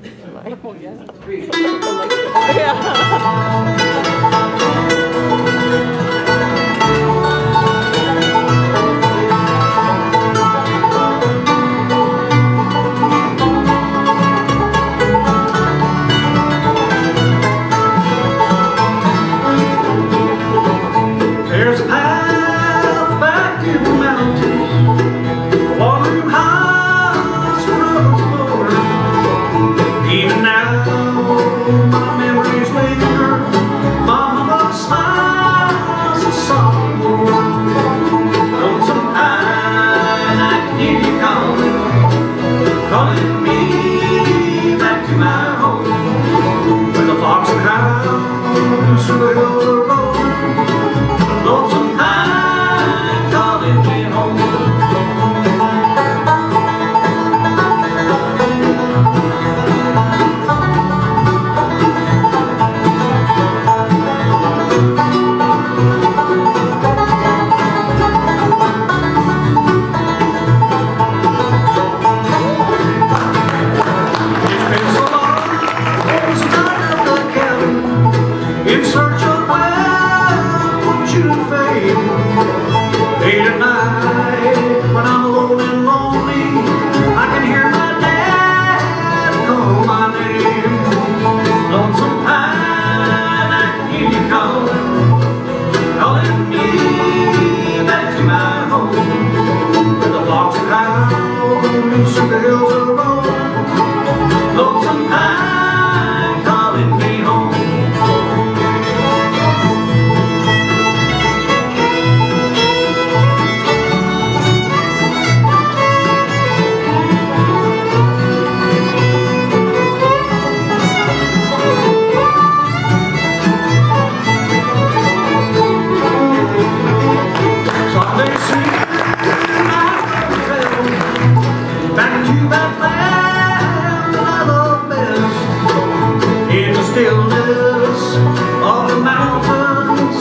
Like, oh, yeah. of the mountains.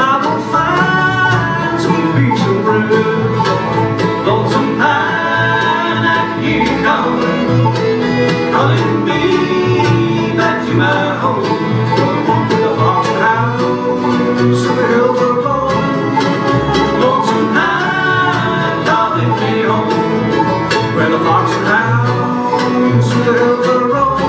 I will find peace and Lonesome Calling me back to my home. The the hills Where the fox and hounds, the hills are rolling